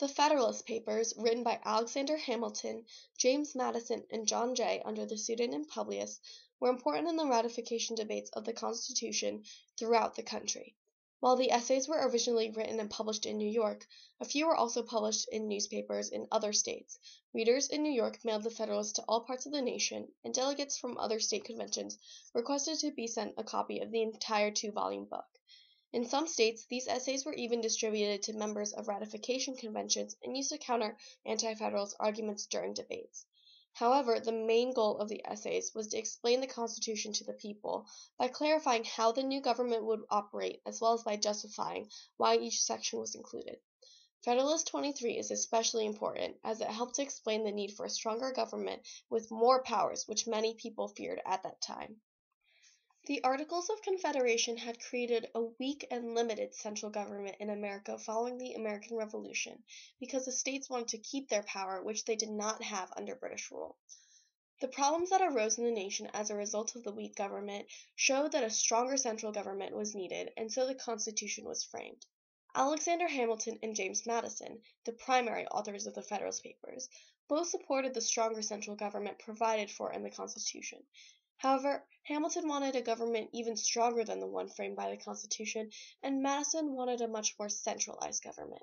The Federalist Papers, written by Alexander Hamilton, James Madison, and John Jay under the pseudonym Publius, were important in the ratification debates of the Constitution throughout the country. While the essays were originally written and published in New York, a few were also published in newspapers in other states. Readers in New York mailed the Federalist to all parts of the nation, and delegates from other state conventions requested to be sent a copy of the entire two volume book. In some states, these essays were even distributed to members of ratification conventions and used to counter Anti-Federalist arguments during debates. However, the main goal of the essays was to explain the Constitution to the people by clarifying how the new government would operate as well as by justifying why each section was included. Federalist 23 is especially important as it helped to explain the need for a stronger government with more powers which many people feared at that time. The Articles of Confederation had created a weak and limited central government in America following the American Revolution because the states wanted to keep their power which they did not have under British rule. The problems that arose in the nation as a result of the weak government showed that a stronger central government was needed and so the Constitution was framed. Alexander Hamilton and James Madison, the primary authors of the Federalist Papers, both supported the stronger central government provided for in the Constitution. However, Hamilton wanted a government even stronger than the one framed by the Constitution, and Madison wanted a much more centralized government.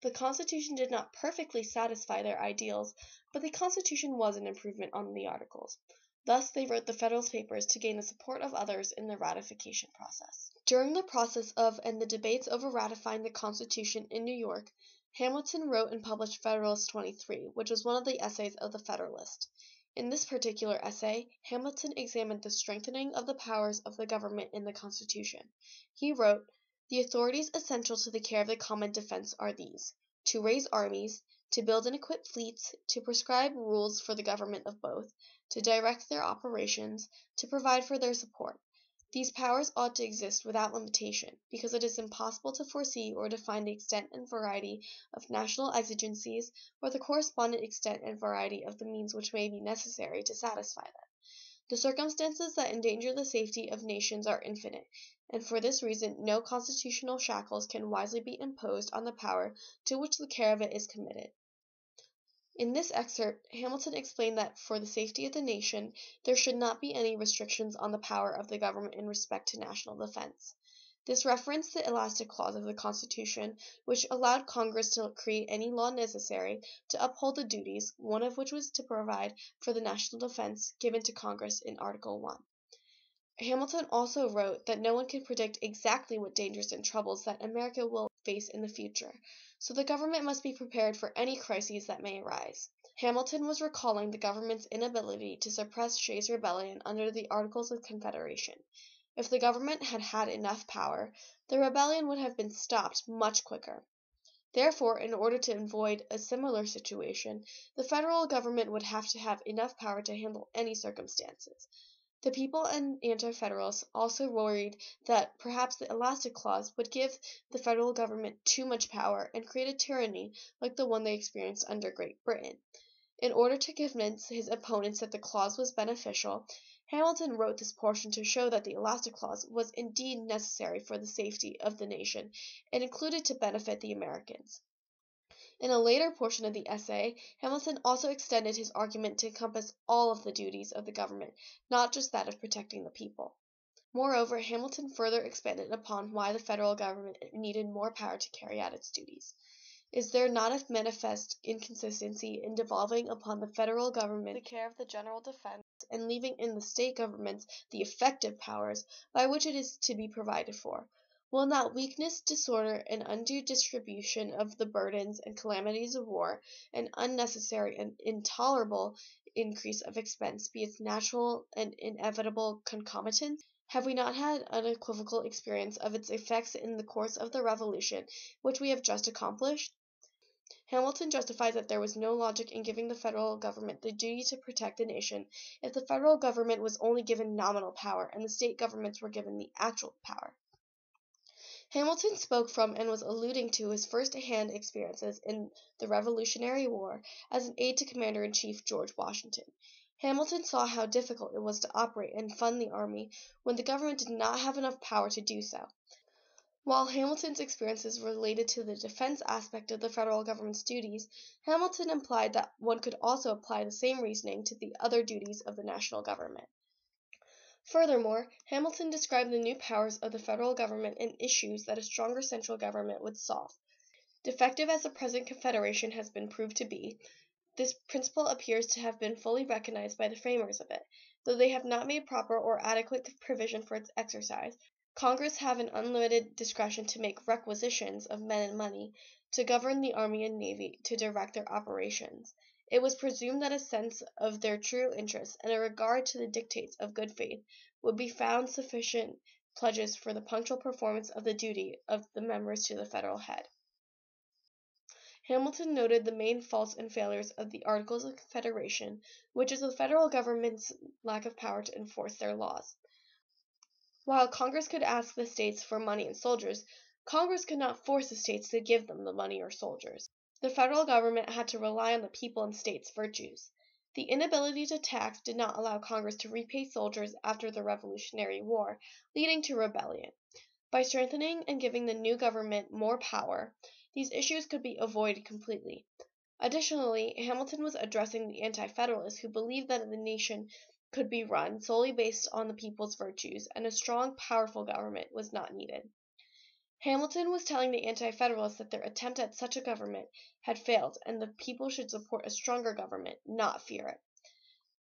The Constitution did not perfectly satisfy their ideals, but the Constitution was an improvement on the Articles. Thus they wrote the Federalist Papers to gain the support of others in the ratification process. During the process of and the debates over ratifying the Constitution in New York, Hamilton wrote and published Federalist 23, which was one of the essays of the Federalist. In this particular essay, Hamilton examined the strengthening of the powers of the government in the Constitution. He wrote: "The authorities essential to the care of the common defense are these: to raise armies, to build and equip fleets, to prescribe rules for the government of both, to direct their operations, to provide for their support. These powers ought to exist without limitation, because it is impossible to foresee or define the extent and variety of national exigencies, or the correspondent extent and variety of the means which may be necessary to satisfy them. The circumstances that endanger the safety of nations are infinite, and for this reason no constitutional shackles can wisely be imposed on the power to which the care of it is committed. In this excerpt, Hamilton explained that for the safety of the nation there should not be any restrictions on the power of the government in respect to national defense. This referenced the elastic clause of the Constitution, which allowed Congress to create any law necessary to uphold the duties, one of which was to provide for the national defense, given to Congress in Article 1. Hamilton also wrote that no one can predict exactly what dangers and troubles that America will face in the future, so the government must be prepared for any crises that may arise. Hamilton was recalling the government's inability to suppress Shays' rebellion under the Articles of Confederation. If the government had had enough power, the rebellion would have been stopped much quicker. Therefore, in order to avoid a similar situation, the federal government would have to have enough power to handle any circumstances. The people and Anti-Federalists also worried that perhaps the elastic clause would give the federal government too much power and create a tyranny like the one they experienced under Great Britain. In order to convince his opponents that the clause was beneficial, Hamilton wrote this portion to show that the elastic clause was indeed necessary for the safety of the nation and included to benefit the Americans. In a later portion of the essay, Hamilton also extended his argument to encompass all of the duties of the government, not just that of protecting the people. Moreover, Hamilton further expanded upon why the federal government needed more power to carry out its duties. Is there not a manifest inconsistency in devolving upon the federal government the care of the general defense and leaving in the state governments the effective powers by which it is to be provided for? Will not weakness, disorder, and undue distribution of the burdens and calamities of war, an unnecessary and intolerable increase of expense, be its natural and inevitable concomitants? Have we not had unequivocal experience of its effects in the course of the Revolution which we have just accomplished? Hamilton justifies that there was no logic in giving the federal government the duty to protect the nation if the federal government was only given nominal power and the state governments were given the actual power. Hamilton spoke from and was alluding to his first hand experiences in the Revolutionary War as an aide to Commander in Chief George Washington. Hamilton saw how difficult it was to operate and fund the army when the government did not have enough power to do so. While Hamilton's experiences related to the defense aspect of the federal government's duties, Hamilton implied that one could also apply the same reasoning to the other duties of the national government. Furthermore, Hamilton described the new powers of the federal government and issues that a stronger central government would solve. Defective as the present Confederation has been proved to be, this principle appears to have been fully recognized by the framers of it, though they have not made proper or adequate provision for its exercise, Congress have an unlimited discretion to make requisitions of men and money, to govern the army and navy, to direct their operations. It was presumed that a sense of their true interests and a regard to the dictates of good faith would be found sufficient pledges for the punctual performance of the duty of the members to the federal head. Hamilton noted the main faults and failures of the Articles of Confederation, which is the federal government's lack of power to enforce their laws. While Congress could ask the states for money and soldiers, Congress could not force the states to give them the money or soldiers. The federal government had to rely on the people and states' virtues. The inability to tax did not allow Congress to repay soldiers after the Revolutionary War, leading to rebellion. By strengthening and giving the new government more power, these issues could be avoided completely. Additionally, Hamilton was addressing the Anti Federalists who believed that the nation could be run solely based on the people's virtues, and a strong, powerful government was not needed. Hamilton was telling the Anti Federalists that their attempt at such a government had failed, and the people should support a stronger government, not fear it.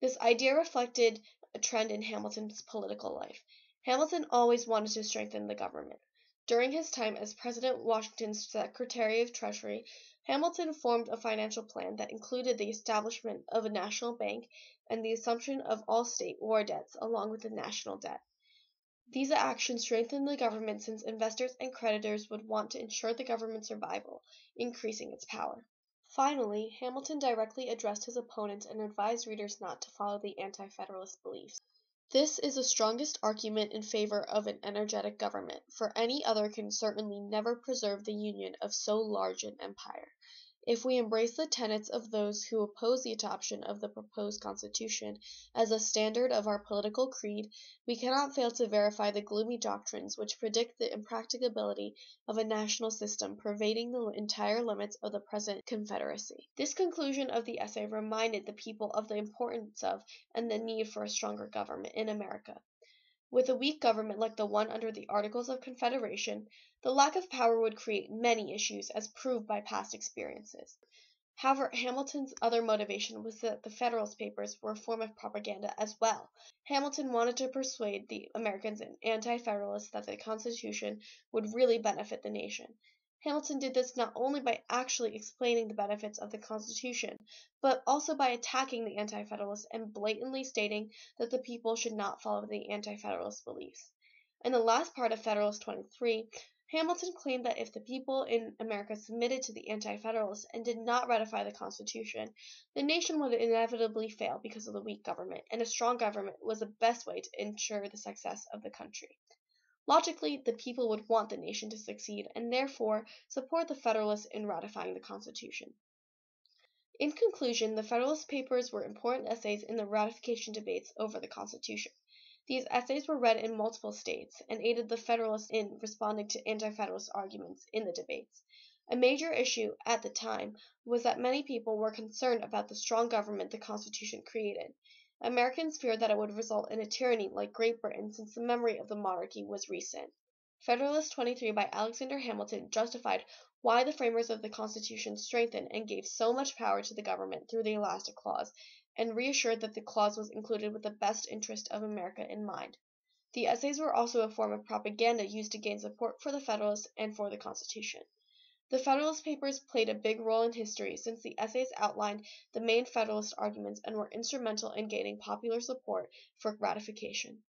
This idea reflected a trend in Hamilton's political life. Hamilton always wanted to strengthen the government. During his time as President Washington's Secretary of Treasury, Hamilton formed a financial plan that included the establishment of a national bank and the assumption of all state war debts along with the national debt. These actions strengthened the government since investors and creditors would want to ensure the government's survival, increasing its power. Finally, Hamilton directly addressed his opponents and advised readers not to follow the anti Federalist beliefs. This is the strongest argument in favor of an energetic government, for any other can certainly never preserve the union of so large an empire. If we embrace the tenets of those who oppose the adoption of the proposed Constitution as a standard of our political creed, we cannot fail to verify the gloomy doctrines which predict the impracticability of a national system pervading the entire limits of the present Confederacy. This conclusion of the essay reminded the people of the importance of and the need for a stronger government in America. With a weak government like the one under the Articles of Confederation, the lack of power would create many issues as proved by past experiences. However, Hamilton's other motivation was that the Federalist Papers were a form of propaganda as well. Hamilton wanted to persuade the Americans and anti Federalists that the Constitution would really benefit the nation. Hamilton did this not only by actually explaining the benefits of the Constitution, but also by attacking the Anti Federalists and blatantly stating that the people should not follow the Anti Federalist beliefs. In the last part of Federalist 23, Hamilton claimed that if the people in America submitted to the Anti Federalists and did not ratify the Constitution, the nation would inevitably fail because of the weak government, and a strong government was the best way to ensure the success of the country. Logically, the people would want the nation to succeed and therefore support the Federalists in ratifying the Constitution. In conclusion, the Federalist Papers were important essays in the ratification debates over the Constitution. These essays were read in multiple states and aided the Federalists in responding to anti Federalist arguments in the debates. A major issue at the time was that many people were concerned about the strong government the Constitution created. Americans feared that it would result in a tyranny like Great Britain since the memory of the monarchy was recent. Federalist 23 by Alexander Hamilton justified why the framers of the Constitution strengthened and gave so much power to the government through the elastic clause, and reassured that the clause was included with the best interest of America in mind. The essays were also a form of propaganda used to gain support for the Federalists and for the Constitution. The Federalist Papers played a big role in history since the essays outlined the main Federalist arguments and were instrumental in gaining popular support for ratification.